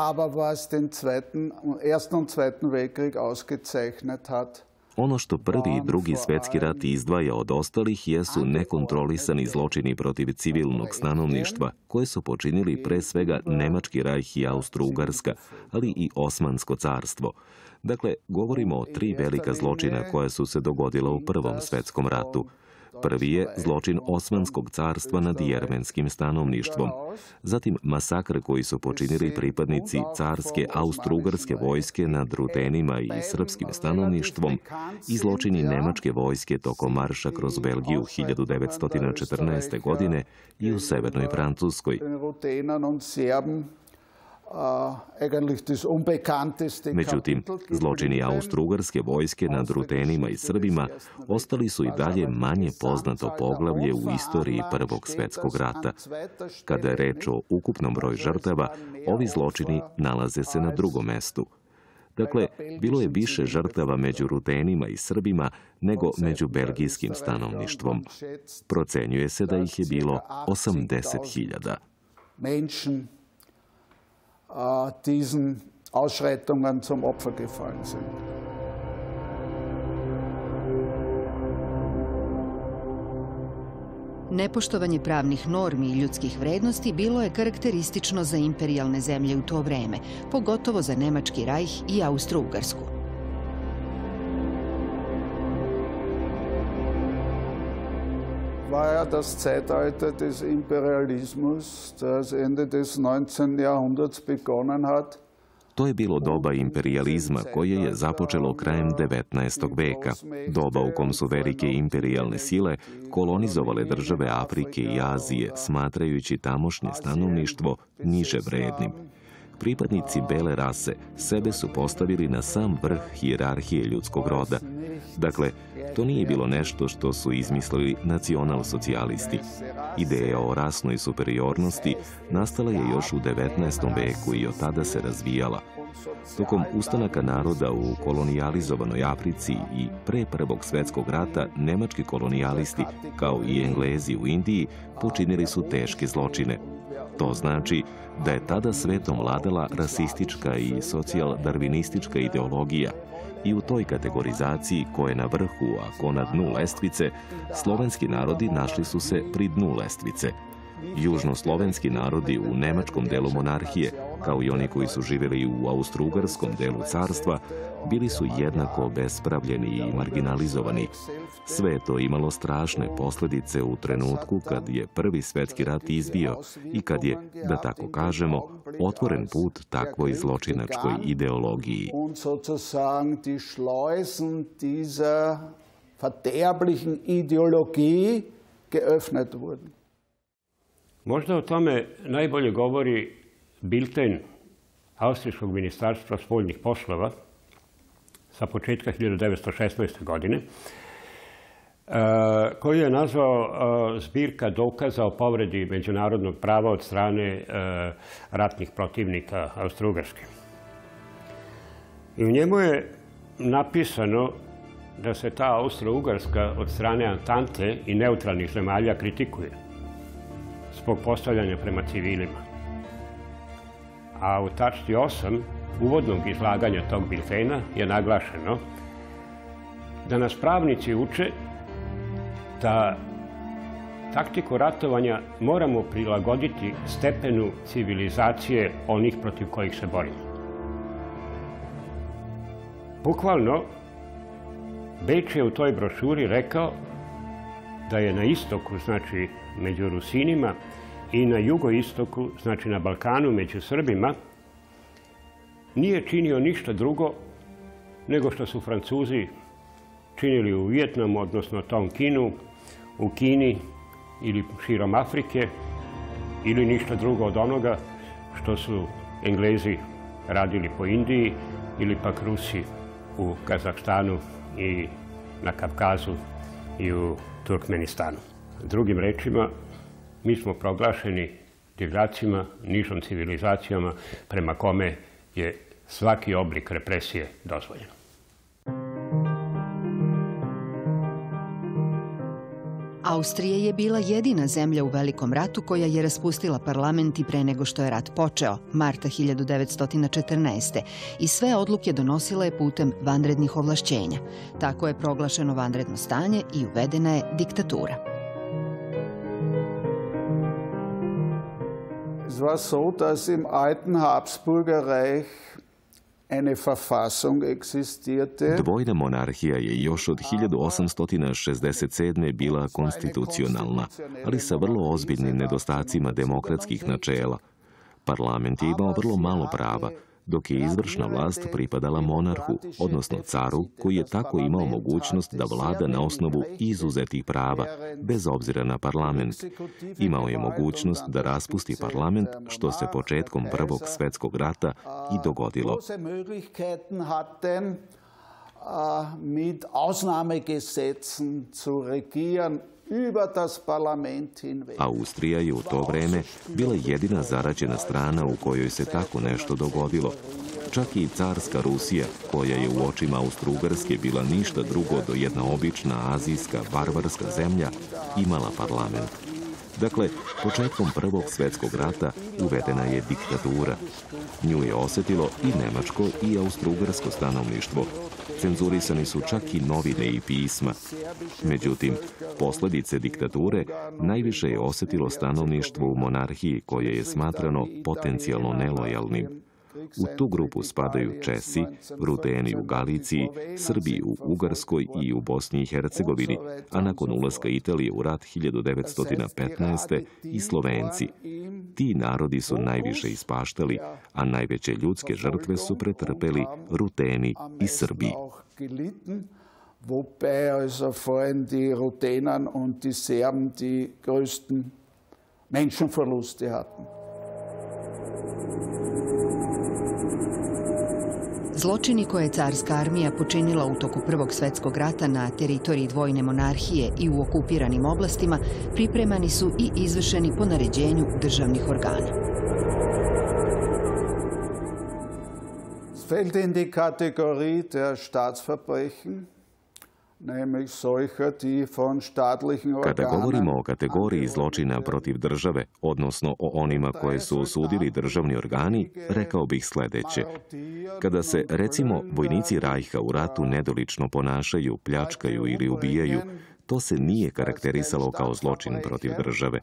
aber was den zweiten, ersten und zweiten Weltkrieg ausgezeichnet hat, Ono što prvi i drugi svetski rat izdvaja od ostalih jesu nekontrolisani zločini protiv civilnog stanovništva, koje su počinili pre svega Nemački rajh i Austro-Ugarska, ali i Osmansko carstvo. Dakle, govorimo o tri velika zločina koja su se dogodila u Prvom svetskom ratu – Prvi je zločin Osmanskog carstva nad jermenskim stanovništvom. Zatim masakr koji su počinili pripadnici carske austrougarske vojske nad rutenima i srpskim stanovništvom i zločini nemačke vojske tokom marša kroz Belgiju 1914. godine i u severnoj Francuskoj. Međutim, zločini austrougarske vojske nad Rutenima i Srbima ostali su i dalje manje poznato poglavlje u istoriji Prvog svjetskog rata. Kada je reč o ukupnom broju žrtava, ovi zločini nalaze se na drugom mestu. Dakle, bilo je više žrtava među Rutenima i Srbima nego među belgijskim stanovništvom. Procenjuje se da ih je bilo 80.000 diesen Ausschreitungen zum Opfer gefallen sind. Nepoštovanje pravnih normi i ljudskih vrednosti bilo je karakteristično za imperijalne zemlje u to vreme, pogotovo za Nemački rajh i Austro-Ugarsku. War ja das Zeitalter des Imperialismus, das Ende des 19. Jahrhunderts begonnen hat. To je bilo doba imperializma koje je započelo krajem 19. veka, doba u kom su velike imperijalne sile kolonizovale države Afrike i Azije, smatrajući tamošnje stanovništvo niže vrednim. Pripadnici bele rase sebe su postavili na sam vrh hijerarhije ljudskog roda. Dakle, to nije bilo nešto što su izmislili nacional-socijalisti. Ideja o rasnoj superiornosti nastala je još u 19. veku i od tada se razvijala. Tokom ustanaka naroda u kolonijalizovanoj Africi i pre Prvog svjetskog rata nemački kolonijalisti, kao i Englezi u Indiji, počinili su teške zločine. To znači da je tada svetom vladala rasistička i socijal-darvinistička ideologija i u toj kategorizaciji ko je na vrhu, a ko na dnu lestvice, slovenski narodi našli su se pri dnu lestvice. Južnoslovenski narodi u nemačkom delu monarhije, kao i oni koji su živjeli u austrougarskom delu carstva, bili su jednako bespravljeni i marginalizovani. Sve je to imalo strašne posljedice u trenutku kad je prvi svjetski rat izbio i kad je, da tako kažemo, otvoren put takvoj zločinačkoj ideologiji. Možda o tome najbolje govori bilten Austrijskog ministarstva spoljnih poslova sa početka 1916. godine, Eh, koji je nazvao eh, zbirka dokaza o povredi međunarodnog prava od strane eh, ratnih protivnika Austro-Ugrske. I u njemu je napisano da se ta Austro-Ugarska od strane Antante i neutralnih zemalja kritikuje zbog postavljanja prema civilima. A u tačci 8 uvodnog izlaganja tog biltena je naglašeno da nas pravnici uče da taktiku ratovanja moramo prilagoditi stepenu civilizacije onih protiv kojih se borimo. Bukvalno, Beč je u toj brošuri rekao da je na istoku, znači među Rusinima, i na jugoistoku, znači na Balkanu, među Srbima, nije činio ništa drugo nego što su Francuzi činili u Vijetnamu, odnosno Kinu, u Kini ili širom Afrike ili ništa drugo od onoga što su Englezi radili po Indiji ili pak Rusi u Kazahstanu i na Kavkazu i u Turkmenistanu. Drugim rečima, mi smo proglašeni divljacima, nižom civilizacijama prema kome je svaki oblik represije dozvoljen. Austrija je bila jedina zemlja u Velikom ratu koja je raspustila parlament i pre nego što je rat počeo, marta 1914. i sve odluke donosila je putem vanrednih ovlašćenja. Tako je proglašeno vanredno stanje i uvedena je diktatura. Es war so, dass im alten Habsburger Reich eine Verfassung existierte. Dvojna monarhija je još od 1867. bila konstitucionalna, ali sa vrlo ozbiljnim nedostacima demokratskih načela. Parlament je imao vrlo malo prava, dok je izvršna vlast pripadala monarhu, odnosno caru, koji je tako imao mogućnost da vlada na osnovu izuzetih prava, bez obzira na parlament. Imao je mogućnost da raspusti parlament, što se početkom Prvog svetskog rata i dogodilo. mit Ausnahmegesetzen zu regieren Austrija je u to vreme bila jedina zarađena strana u kojoj se tako nešto dogodilo. Čak i carska Rusija, koja je u očima Austro-Ugarske bila ništa drugo do jedna obična azijska, barbarska zemlja, imala parlament. Dakle, početkom Prvog svjetskog rata uvedena je diktatura. Nju je osjetilo i nemačko i austrougarsko stanovništvo. Cenzurisani su čak i novine i pisma. Međutim, posljedice diktature najviše je osjetilo stanovništvo u monarhiji koje je smatrano potencijalno nelojalnim. U tu grupu spadaju Česi, Ruteni u Galiciji, Srbiji u Ugarskoj i u Bosni i Hercegovini, a nakon ulaska Italije u rat 1915. i Slovenci. Ti narodi su najviše ispaštali, a najveće ljudske žrtve su pretrpeli Ruteni i Srbi. wobei also vor allem die Rutenern und die Serben die größten Menschenverluste hatten. Zločini koje je carska armija počinila u toku Prvog svjetskog rata na teritoriji dvojne monarhije i u okupiranim oblastima pripremani su i izvršeni po naređenju državnih organa. fällt in die Kategorie der Staatsverbrechen kada govorimo o kategoriji zločina protiv države, odnosno o onima koje su osudili državni organi, rekao bih sljedeće. Kada se, recimo, vojnici Rajha u ratu nedolično ponašaju, pljačkaju ili ubijaju, to se nije karakterisalo kao zločin protiv države.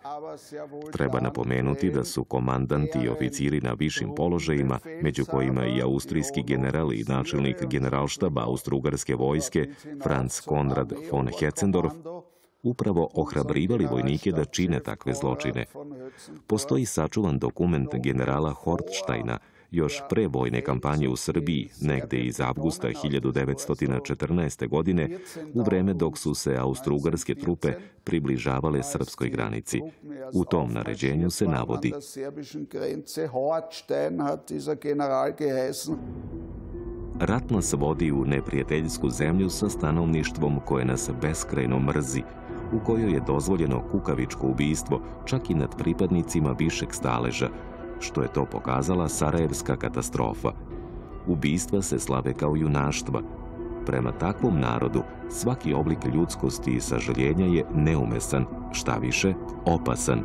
Treba napomenuti da su komandanti i oficiri na višim položajima, među kojima i austrijski general i načelnik generalštaba Austro-Ugarske vojske Franz Konrad von Hetzendorf, upravo ohrabrivali vojnike da čine takve zločine. Postoji sačuvan dokument generala Hortsteina, još pre vojne kampanje u Srbiji, negde iz avgusta 1914. godine, u vreme dok su se austrougarske trupe približavale srpskoj granici. U tom naređenju se navodi Rat nas vodi u neprijateljsku zemlju sa stanovništvom koje nas beskrajno mrzi, u kojoj je dozvoljeno kukavičko ubijstvo čak i nad pripadnicima višeg staleža, što je to pokazala Sarajevska katastrofa. Ubistva se slave kao junaštva. Prema takvom narodu svaki oblik ljudskosti i sažaljenja je neumesan, šta više, opasan.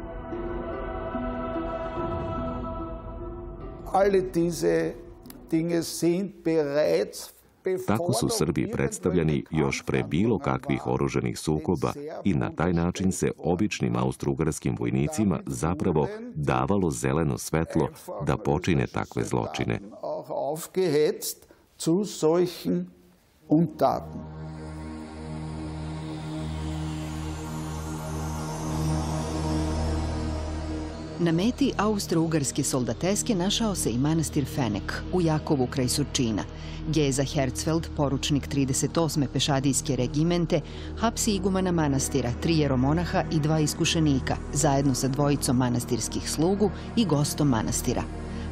Alle diese Dinge sind bereits tako su Srbi predstavljeni još pre bilo kakvih oruženih sukoba i na taj način se običnim austrougarskim vojnicima zapravo davalo zeleno svetlo da počine takve zločine. Na meti austro-ugarske soldateske našao se i manastir Fenek u Jakovu kraj Surčina. Geza Herzfeld, poručnik 38. pešadijske regimente, hapsi igumana manastira, tri jeromonaha i dva iskušenika, zajedno sa dvojicom manastirskih slugu i gostom manastira.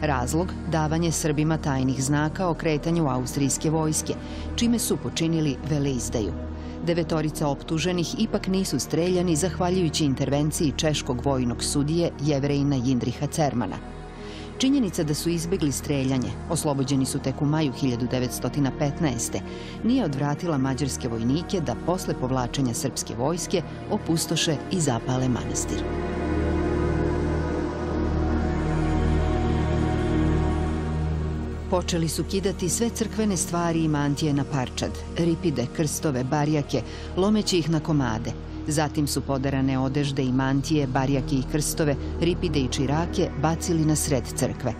Razlog davanje Srbima tajnih znaka o kretanju austrijske vojske, čime su počinili veleizdaju. Devetorica optuženih ipak nisu streljani zahvaljujući intervenciji češkog vojnog sudije Jevrejna Jindriha Cermana. Činjenica da su izbjegli streljanje, oslobođeni su tek u maju 1915. nije odvratila mađarske vojnike da posle povlačenja srpske vojske opustoše i zapale manastir. Počeli su kidati sve crkvene stvari i mantije na parčad, ripide, krstove, barjake, lomeći ih na komade. Zatim su podarane odežde i mantije, barjake i krstove, ripide i čirake bacili na sred crkve.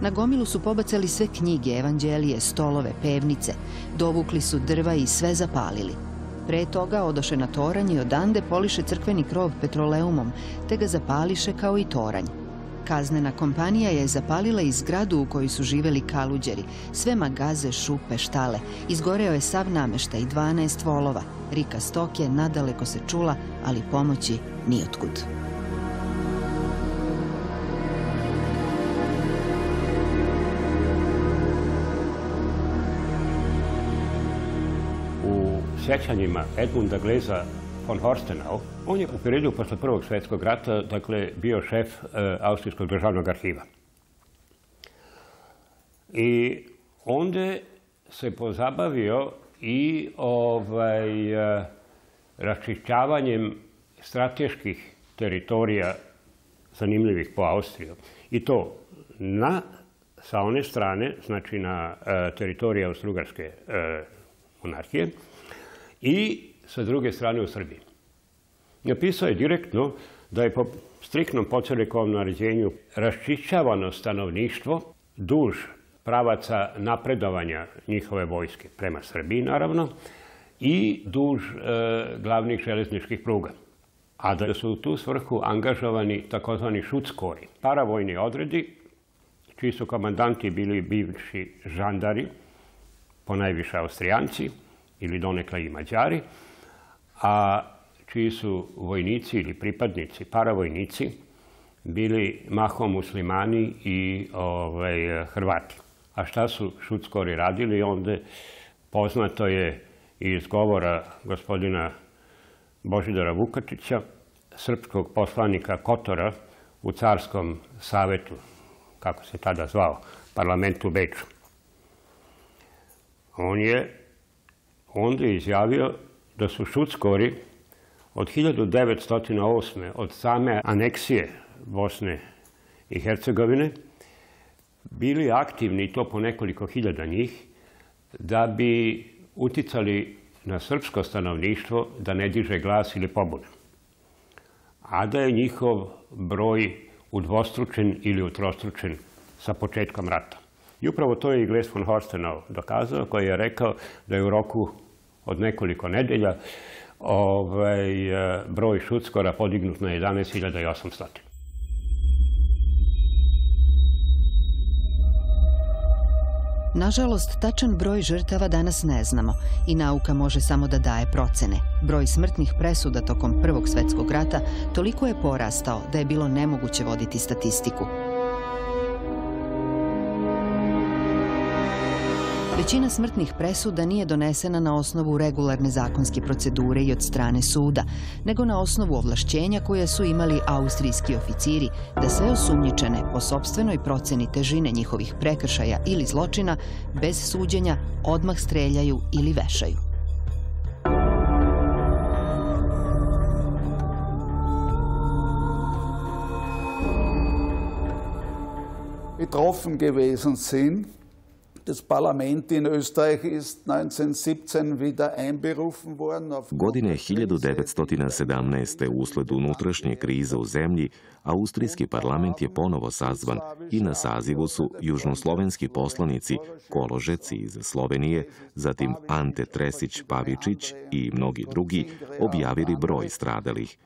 Na gomilu su pobacali sve knjige, evanđelije, stolove, pevnice. Dovukli su drva i sve zapalili. Pre toga odoše na toranj i odande poliše crkveni krov petroleumom, te ga zapališe kao i toranj. Kaznena kompanija je zapalila i zgradu u kojoj su živeli kaluđeri, sve magaze, šupe, štale. Izgoreo je sav namešta i 12 volova. Rika stoke nadaleko se čula, ali pomoći nijotkud. U sjećanjima Edmunda Gleza von Horstenau, on je u periodu posle Prvog svjetskog rata dakle, bio šef e, Austrijskog državnog arhiva. I onda se pozabavio i ovaj, e, strateških teritorija zanimljivih po Austriju. I to na, sa one strane, znači na e, teritoriji Austrougarske e, monarhije i sa druge strane u Srbiji. Napisao je direktno da je po striktnom pocerekovom naređenju raščišćavano stanovništvo duž pravaca napredovanja njihove vojske prema Srbiji, naravno, i duž e, glavnih železničkih pruga. A da su u tu svrhu angažovani takozvani šuckori, paravojni odredi, čiji su komandanti bili bivši žandari, ponajviše Austrijanci ili donekle i Mađari, a čiji su vojnici ili pripadnici, paravojnici, bili mahom muslimani i ovaj, Hrvati. A šta su šuckori radili? Onda poznato je iz govora gospodina Božidara Vukačića, srpskog poslanika Kotora u Carskom savetu, kako se tada zvao, parlamentu Beču. On je onda izjavio da su šuckori od 1908. od same aneksije Bosne i Hercegovine bili aktivni, to po nekoliko hiljada njih, da bi uticali na srpsko stanovništvo da ne diže glas ili pobune. A da je njihov broj udvostručen ili utrostručen sa početkom rata. I upravo to je i Gles von Horstenau dokazao, koji je rekao da je u roku od nekoliko nedelja ovaj, broj šutskora podignut na 11.800. Nažalost, tačan broj žrtava danas ne znamo i nauka može samo da daje procene. Broj smrtnih presuda tokom Prvog svjetskog rata toliko je porastao da je bilo nemoguće voditi statistiku. Većina smrtnih presuda nije donesena na osnovu regularne zakonske procedure i od strane suda, nego na osnovu ovlašćenja koje su imali austrijski oficiri da sve osumnjičene po sobstvenoj proceni težine njihovih prekršaja ili zločina bez suđenja odmah streljaju ili vešaju. betroffen gewesen sind Das Parlament in Österreich ist 1917 wieder einberufen worden. Godine 1917. usled unutrašnje krize u zemlji, Austrijski parlament je ponovo sazvan i na sazivu su južnoslovenski poslanici Koložec iz Slovenije, zatim Ante Tresić Pavičić i mnogi drugi objavili broj stradalih.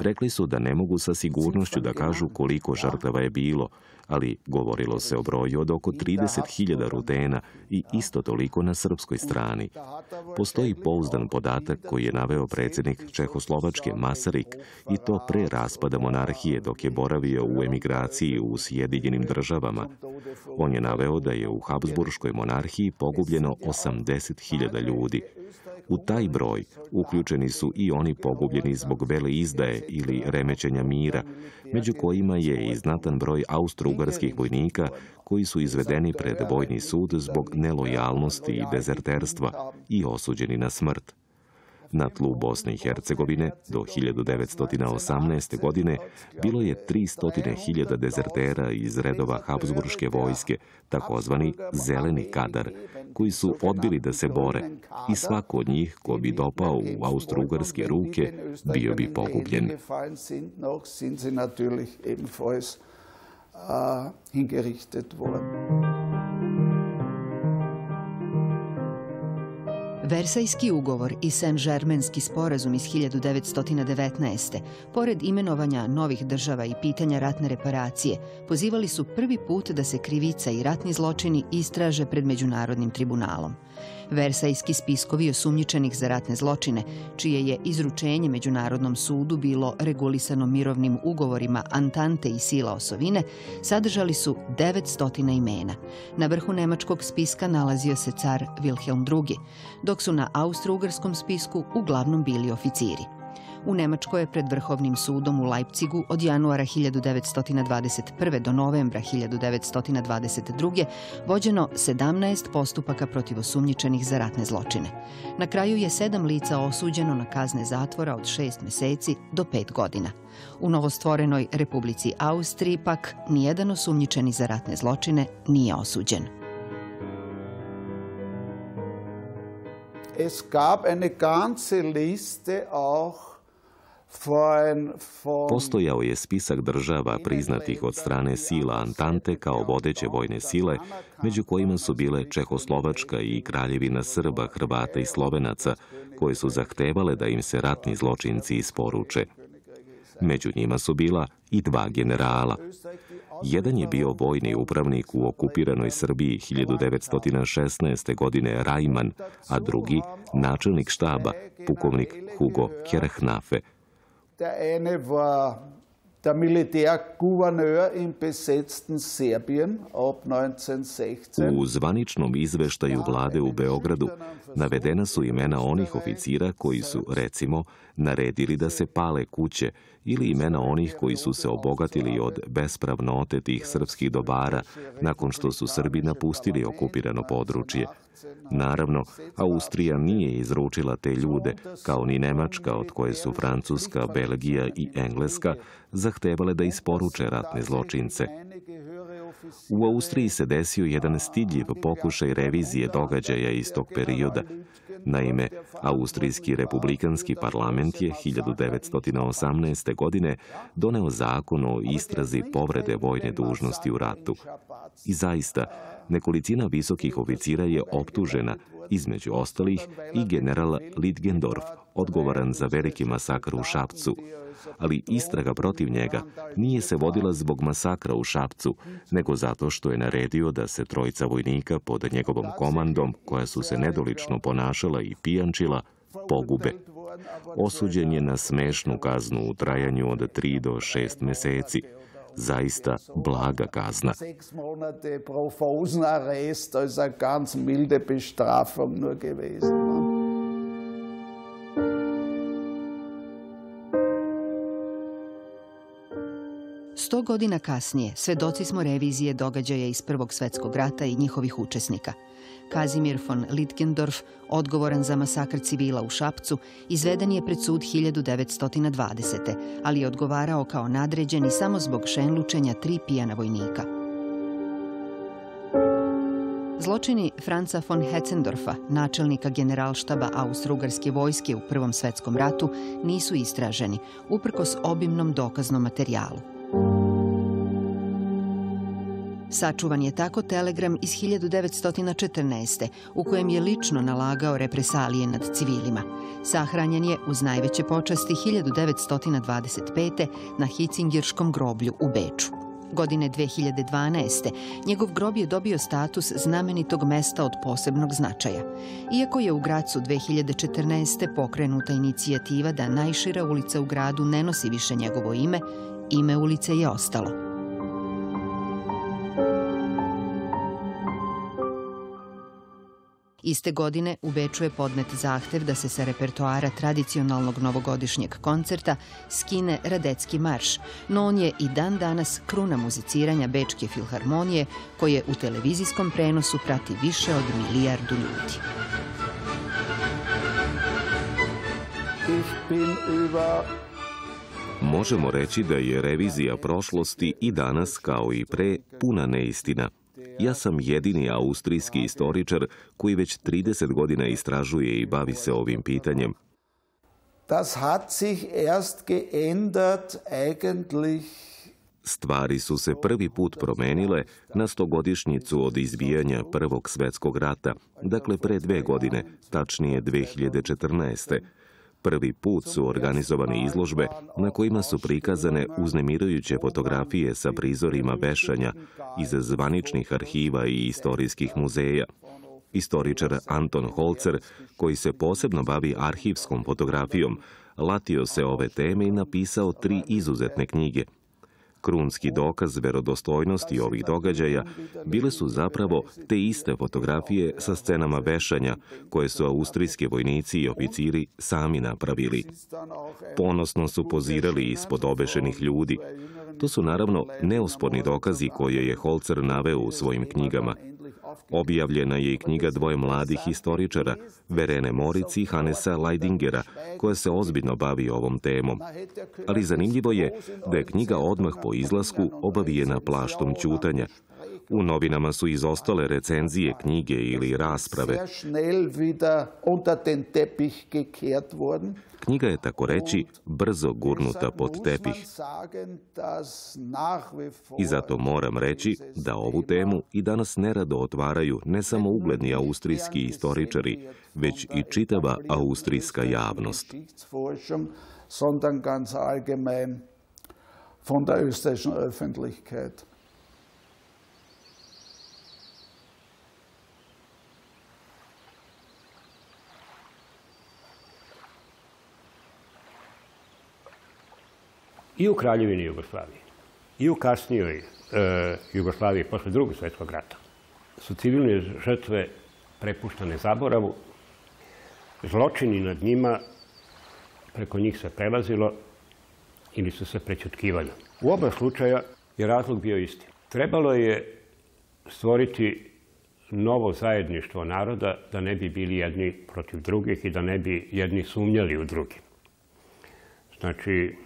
Rekli su da ne mogu sa sigurnošću da kažu koliko žrtava je bilo, ali govorilo se o broju od oko 30.000 rudena i isto toliko na srpskoj strani. Postoji pouzdan podatak koji je naveo predsjednik Čehoslovačke Masarik i to pre raspada monarhije dok je boravio u emigraciji u Sjedinjenim državama. On je naveo da je u Habsburškoj monarhiji pogubljeno 80.000 ljudi. U taj broj uključeni su i oni pogubljeni zbog vele izdaje ili remećenja mira, među kojima je i znatan broj austro-ugarskih vojnika koji su izvedeni pred vojni sud zbog nelojalnosti i dezerterstva i osuđeni na smrt. Na tlu Bosne i Hercegovine do 1918. godine bilo je 300.000 dezertera iz redova Habsburške vojske, takozvani zeleni kadar, koji su odbili da se bore i svako od njih ko bi dopao u austro-ugarske ruke bio bi pogubljen. hingerichtet worden. Versajski ugovor i Saint-Germainski sporazum iz 1919. pored imenovanja novih država i pitanja ratne reparacije, pozivali su prvi put da se krivica i ratni zločini istraže pred Međunarodnim tribunalom. Versajski spiskovi osumnjičenih za ratne zločine, čije je izručenje Međunarodnom sudu bilo regulisano mirovnim ugovorima Antante i sila osovine, sadržali su 900 imena. Na vrhu nemačkog spiska nalazio se car Wilhelm II, dok su na austro-ugarskom spisku uglavnom bili oficiri. U Nemačkoj je pred Vrhovnim sudom u Leipcigu od januara 1921. do novembra 1922. vođeno 17 postupaka protiv osumnjičenih za ratne zločine. Na kraju je sedam lica osuđeno na kazne zatvora od šest meseci do pet godina. U novostvorenoj Republici Austriji pak nijedan osumnjičeni za ratne zločine nije osuđen. Es gab eine ganze Liste auch Postojao je spisak država priznatih od strane sila Antante kao vodeće vojne sile, među kojima su bile Čehoslovačka i Kraljevina Srba, Hrvata i Slovenaca, koje su zahtevale da im se ratni zločinci isporuče. Među njima su bila i dva generala. Jedan je bio vojni upravnik u okupiranoj Srbiji 1916. godine Rajman, a drugi načelnik štaba, pukovnik Hugo Kjerhnafe, Der eine war der Militärgouverneur im besetzten Serbien ab 1916. U zvaničnom izveštaju vlade u Beogradu navedena su imena onih oficira koji su, recimo, naredili da se pale kuće ili imena onih koji su se obogatili od bespravno otetih srpskih dobara nakon što su Srbi napustili okupirano područje. Naravno, Austrija nije izručila te ljude, kao ni Nemačka, od koje su Francuska, Belgija i Engleska zahtevale da isporuče ratne zločince. U Austriji se desio jedan stidljiv pokušaj revizije događaja iz tog perioda. Naime, Austrijski republikanski parlament je 1918. godine doneo zakon o istrazi povrede vojne dužnosti u ratu. I zaista, nekolicina visokih oficira je optužena, između ostalih i general Lidgendorf, odgovoran za veliki masakr u Šapcu. Ali istraga protiv njega nije se vodila zbog masakra u Šapcu, nego zato što je naredio da se trojica vojnika pod njegovom komandom, koja su se nedolično ponašala i pijančila, pogube. Osuđen je na smešnu kaznu u trajanju od 3 do 6 meseci, zaista blaga kazna. Sechs Monate pro Arrest, also eine ganz milde Bestrafung nur gewesen. Sto godina kasnije svedoci smo revizije događaja iz Prvog svetskog rata i njihovih učesnika. Kazimir von Litkendorf, odgovoran za masakr civila u Šapcu, izveden je pred sud 1920. ali je odgovarao kao nadređeni samo zbog šenlučenja tri pijana vojnika. Zločini Franca von Hetzendorfa, načelnika generalštaba Austro-Ugarske vojske u Prvom svetskom ratu, nisu istraženi, uprkos obimnom dokaznom materijalu. Sačuvan je tako telegram iz 1914. u kojem je lično nalagao represalije nad civilima. Sahranjen je uz najveće počasti 1925. na Hicingirskom groblju u Beču. Godine 2012. njegov grob je dobio status znamenitog mesta od posebnog značaja. Iako je u Gracu 2014. pokrenuta inicijativa da najšira ulica u gradu ne nosi više njegovo ime, ime ulice je ostalo. Iste godine u Beču je podnet zahtev da se sa repertoara tradicionalnog novogodišnjeg koncerta skine Radecki marš, no on je i dan danas kruna muziciranja Bečke filharmonije koje u televizijskom prenosu prati više od milijardu ljudi. Možemo reći da je revizija prošlosti i danas, kao i pre, puna neistina. Ja sam jedini austrijski istoričar koji već 30 godina istražuje i bavi se ovim pitanjem. Das hat sich erst geändert eigentlich Stvari su se prvi put promenile na stogodišnjicu od izbijanja Prvog svetskog rata, dakle pre dve godine, tačnije 2014. Prvi put su organizovane izložbe na kojima su prikazane uznemirujuće fotografije sa prizorima vešanja iz zvaničnih arhiva i istorijskih muzeja. Istoričar Anton Holzer, koji se posebno bavi arhivskom fotografijom, latio se ove teme i napisao tri izuzetne knjige – Krunski dokaz verodostojnosti ovih događaja bile su zapravo te iste fotografije sa scenama vešanja koje su austrijski vojnici i oficiri sami napravili. Ponosno su pozirali ispod obešenih ljudi. To su naravno neosporni dokazi koje je Holzer naveo u svojim knjigama. Objavljena je i knjiga dvoje mladih historičara, Verene Morici i Hanesa Leidingera, koja se ozbiljno bavi ovom temom. Ali zanimljivo je da je knjiga odmah po izlasku obavijena plaštom ćutanja. U novinama su izostale recenzije, knjige ili rasprave. Knjiga je tako reći brzo gurnuta pod tepih. I zato moram reći da ovu temu i danas nerado otvaraju ne samo ugledni austrijski istoričari, već i čitava austrijska javnost. sondern ganz allgemein von der österreichischen Öffentlichkeit. I u Kraljevini Jugoslaviji i u kasnijoj e, Jugoslaviji posle drugog svjetskog rata su civilne žrtve prepuštane zaboravu, zločini nad njima, preko njih se prelazilo ili su se prećutkivali. U oba slučaja je razlog bio isti. Trebalo je stvoriti novo zajedništvo naroda da ne bi bili jedni protiv drugih i da ne bi jedni sumnjali u drugi. Znači,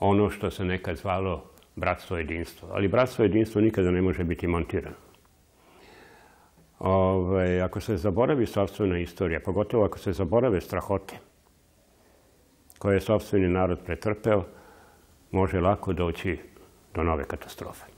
ono što se nekad zvalo bratstvo jedinstvo. Ali bratstvo jedinstvo nikada ne može biti montirano. Ove, ako se zaboravi sobstvena istorija, pogotovo ako se zaborave strahote koje je sobstveni narod pretrpeo, može lako doći do nove katastrofe.